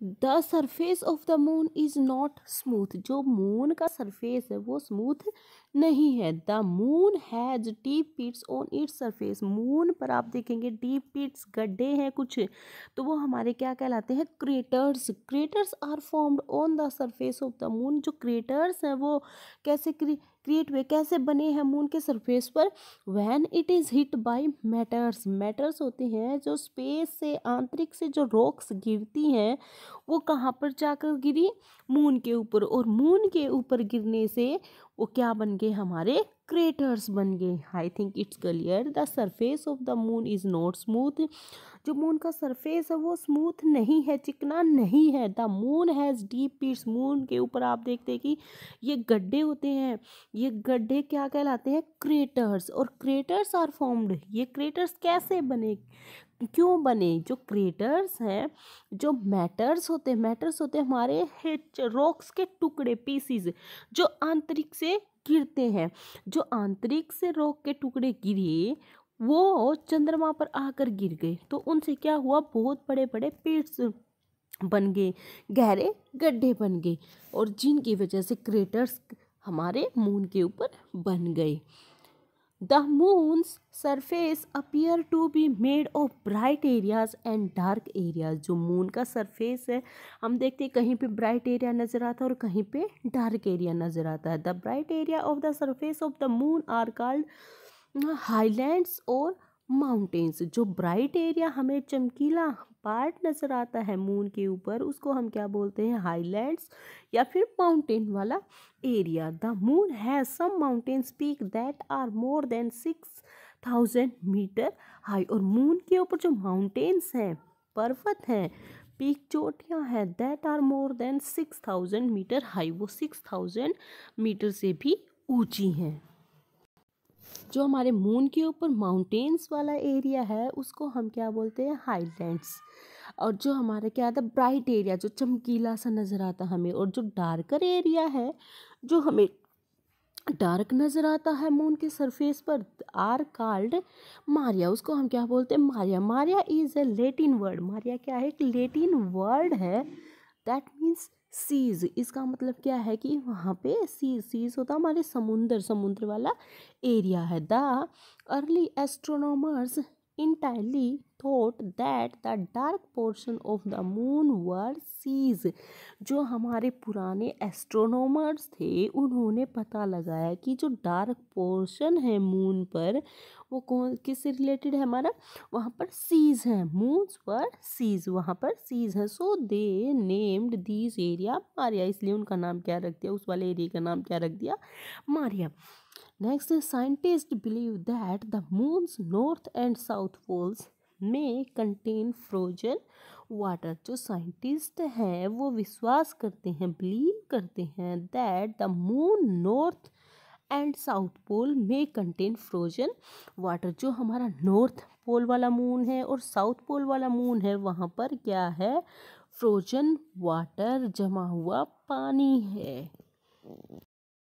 The surface of the moon is not smooth जो moon का surface है, वो स्मूथ नहीं है. The moon has deep pits on its surface moon पर आप देखेंगे डीप पिट्स गड्ढे हैं कुछ तो वो हमारे क्या कहलाते हैं? Craters craters are formed on the surface of the moon जो क्रेटर्स हैं, वो कैसे क्रिएट हुए, कैसे बने हैं मून के सरफेस पर? When it is hit by meteors meteors होते हैं जो स्पेस से, आंतरिक से जो रॉक्स गिरती हैं, वो कहाँ पर जाकर गिरी? मून के ऊपर। और मून के ऊपर गिरने से वो क्या बन गए? हमारे क्रेटर्स बन गए। I think it's clear the surface of the moon is not smooth जो मून का सरफेस है, वो स्मूथ नहीं है, चिकना नहीं है। The moon has deep pits moon के ऊपर आप देखते हैं कि ये गड्ढे होते हैं। ये गड्ढे क्या कहलाते हैं? क्रेटर्स और क्रेटर्स आर फॉर्म्ड ये क्रेटर्स कैसे बने? क्यों बने? जो क्रेटर्स हैं, जो मैटर्स होते हैं मैटर्स होते हैं हमारे हिच रॉक्स के टुकड़े पीसीज जो आंतरिक से गिरते हैं। जो आंतरिक से रॉक के टुकड़े गिरे वो चंद्रमा पर आकर गिर गए। तो उनसे क्या हुआ? बहुत बड़े बड़े पेड़ बन गए, गहरे गड्ढे बन गए और जिनकी वजह से क्रेटर्स हमारे मून के ऊपर बन गए। The moon's surface appear to be made of bright areas and dark areas. जो मून का सरफेस है, हम देखते हैं कहीं पे ब्राइट एरिया नज़र आता है और कहीं पे डार्क एरिया नज़र आता है। The bright area of the surface of the moon are called highlands और माउंटेन्स। जो ब्राइट एरिया हमें चमकीला पार्ट नज़र आता है मून के ऊपर, उसको हम क्या बोलते हैं? हाईलैंड्स या फिर माउंटेन वाला area. The moon has some mountains peak that are more than six thousand metre high. और मून के ऊपर जो माउंटेन्स हैं, पर्वत हैं, पीक चोटियाँ हैं, that are more than six thousand metre high. वो सिक्स थाउज़ेंड मीटर से भी ऊँची हैं। जो हमारे मून के ऊपर माउंटेन्स वाला एरिया है, उसको हम क्या बोलते हैं? हाईलैंड्स और जो हमारा क्या आता है? ब्राइट एरिया जो चमकीला सा नज़र आता हमें, और जो डार्कर एरिया है, जो हमें डार्क नज़र आता है मून के सरफेस पर आर कॉल्ड मारिया उसको हम क्या बोलते हैं? Maria maria is a Latin word maria क्या है? एक लेटिन वर्ड है. दैट मीन्स सीज इसका मतलब क्या है कि वहाँ पे सीज सीज होता हमारे समुंदर, समुद्र वाला एरिया है। The early astronomers entirely thought that the dark portion of the moon were seas, जो हमारे पुराने एस्ट्रोनॉमर्स थे, उन्होंने पता लगाया कि जो डार्क पोर्शन है मून पर, वो कौन किससे रिलेटेड है हमारा? वहाँ पर सीज है मून्स पर सीज वहाँ पर सीज है। So they named these area maria इसलिए उनका नाम क्या रख दिया, उस वाले एरिया का नाम क्या रख दिया? Maria. Next, scientists believe that the moon's north and south poles may contain frozen water जो साइंटिस्ट हैं वो विश्वास करते हैं बिलीव करते हैं that the moon north and south pole में कंटेन फ्रोजन वाटर जो हमारा नॉर्थ पोल वाला मून है और साउथ पोल वाला मून है वहाँ पर क्या है? फ्रोजन वाटर जमा हुआ पानी है।